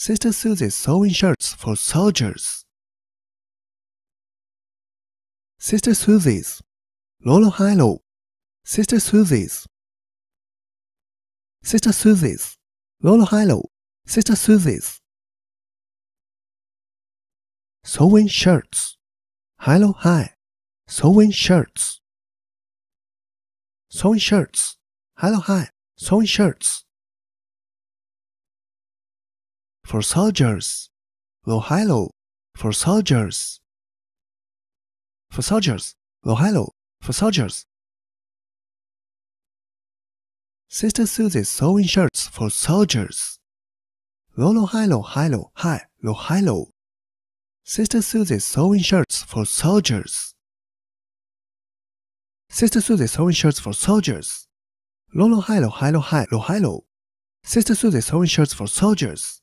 Sister Susie sewing shirts for soldiers. Sister Susie's. Lolo Hilo. Sister Susie's. Sister Susie's. Lolo Hilo. Sister Susie's. Sewing shirts. Hilo Hi. Sewing shirts. Sewing shirts. Hilo Hi. Sewing shirts. For soldiers. Lo Hilo. For soldiers. For soldiers. Lo Hilo. For soldiers. Sister Susie sewing shirts for soldiers. Lolo Hilo Hi Lo Hilo. Sister Susie sewing shirts for soldiers. Sister Susie sewing shirts for soldiers. Lolo Hilo Hilo Hi Lo Hilo. Sister Susie sewing shirts for soldiers.